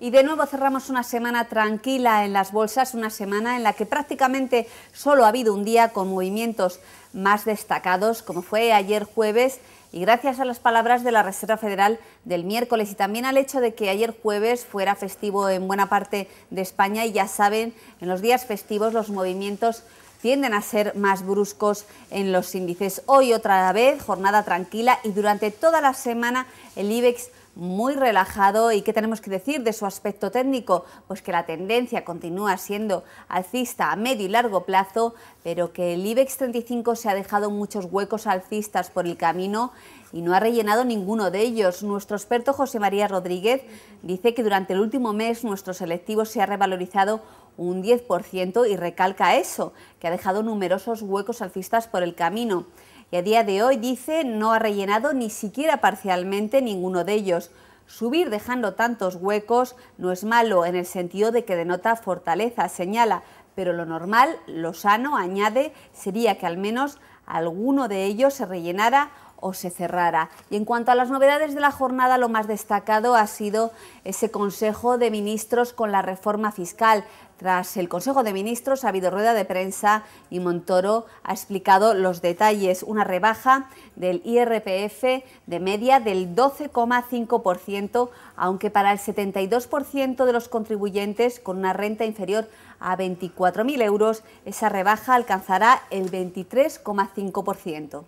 Y de nuevo cerramos una semana tranquila en las bolsas, una semana en la que prácticamente solo ha habido un día con movimientos más destacados, como fue ayer jueves, y gracias a las palabras de la Reserva Federal del miércoles y también al hecho de que ayer jueves fuera festivo en buena parte de España y ya saben, en los días festivos los movimientos tienden a ser más bruscos en los índices. Hoy otra vez, jornada tranquila y durante toda la semana el IBEX muy relajado. Y qué tenemos que decir de su aspecto técnico, pues que la tendencia continúa siendo alcista a medio y largo plazo, pero que el IBEX 35 se ha dejado muchos huecos alcistas por el camino y no ha rellenado ninguno de ellos. Nuestro experto José María Rodríguez dice que durante el último mes nuestro selectivo se ha revalorizado un 10% y recalca eso, que ha dejado numerosos huecos alcistas por el camino y a día de hoy dice no ha rellenado ni siquiera parcialmente ninguno de ellos. Subir dejando tantos huecos no es malo en el sentido de que denota fortaleza, señala, pero lo normal, lo sano, añade, sería que al menos alguno de ellos se rellenara o se cerrara. Y en cuanto a las novedades de la jornada, lo más destacado ha sido ese Consejo de Ministros con la reforma fiscal. Tras el Consejo de Ministros ha habido rueda de prensa y Montoro ha explicado los detalles. Una rebaja del IRPF de media del 12,5%, aunque para el 72% de los contribuyentes con una renta inferior a 24.000 euros, esa rebaja alcanzará el 23,5%.